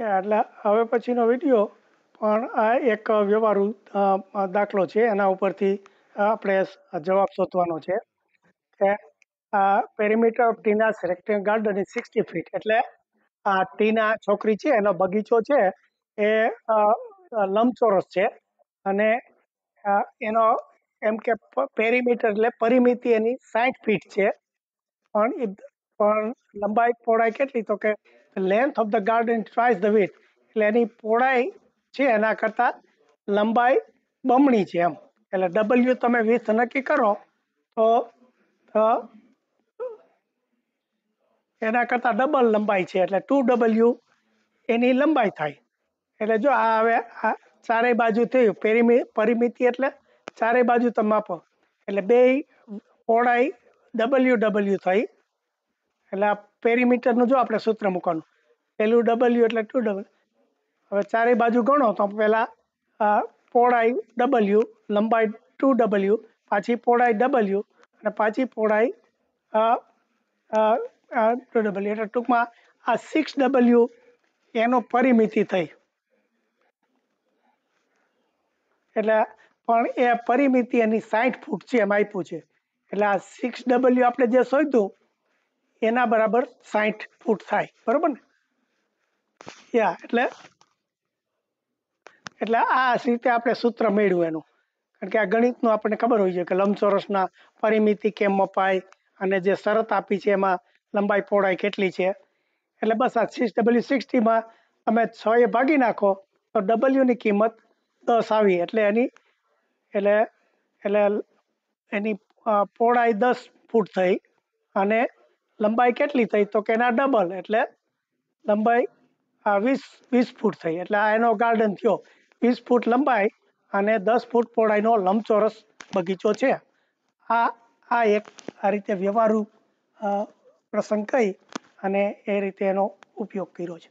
કે એટલે હવે પછીનો વીડિયો પણ આ એક વ્યવહારુ દાખલો છે. એના ઉપરથી આપણે જવાબ શોધવાનો છે કે આ perimeter of Tina's rectangle garden is sixty feet એટલે આ ટીના છોકરી છે, એનો બગીચો છે, એ લંબચોરસ છે. અને એનો એમ કે પેરીમીટર એટલે પરિમિતિ એની સાઠ ફીટ છે. પણ પણ લંબાઈ પહોળાઈ કેટલી? તો કે length of the garden twice the width એટલે એની પહોળાઈ છે, એના કરતાં લંબાઈ બમણી છે એમ. એટલે ડબલ્યુ તમે વિથ નક્કી કરો, તો એના કરતાં ડબલ લંબાઈ છે, એટલે ટુ ડબલ્યુ એની લંબાઈ થાય. એટલે જો આ હવે આ ચારેય બાજુ થયું, પેરીમિ, પરિમિતિ એટલે ચારેય બાજુ તમે માપો. એટલે બે પહોળાઈ ડબલ્યુ ડબલ્યુ થઈ એટલે આ પેરીમીટરનું જો આપણે સૂત્ર મૂકવાનું. પેલું ડબલ્યુ એટલે ટુ ડબલ હવે ચારેય બાજુ ગણો તો પહેલાં પહોળાઈ ડબલ્યુ લંબાઈ ટુ ડબલ્યુ પાછી પહોળાઈ ડબલ્યુ અને પાછી પહોળાઈ ટુ ડબલ્યુ એટલે ટૂંકમાં આ સિક્સ ડબલ્યુ એનો પરિમિતિ થઈ. એટલે પણ એ પરિમિતિ એની સાઠ ફૂટ છે એમ આપ્યું છે. એટલે આ સિક્સ ડબલ્યુ આપણે જે શોધ્યું એના બરાબર સાઠ ફૂટ થાય. બરાબર ને? યા, એટલે એટલે આ રીતે આપણે સૂત્ર મેળવ્યું એનું. કારણ કે આ ગણિતનું આપણને ખબર હોય છે કે લંબચોરસના પરિમિતિ કેમ મપાય અને જે શરત આપી છે એમાં લંબાઈ પહોળાઈ કેટલી છે. એટલે બસ આ સિક્સ ડબલ્યુ સિક્સટીમાં તમે છ એ ભાગી નાખો, તો ડબલ્યુની કિંમત દસ આવી. એટલે એની, એટલે એટલે એની પહોળાઈ દસ ફૂટ થઈ અને લંબાઈ કેટલી થઈ તો કે એના ડબલ એટલે લંબાઈ વીસ વીસ ફૂટ થઈ. એટલે આ એનો ગાર્ડન થયો. વીસ ફૂટ લંબાઈ અને દસ ફૂટ પહોળાઈનો લંબચોરસ બગીચો છે. આ આ એક આ રીતે વ્યવહારુ પ્રસંગ કહી અને એ રીતે એનો ઉપયોગ કર્યો છે.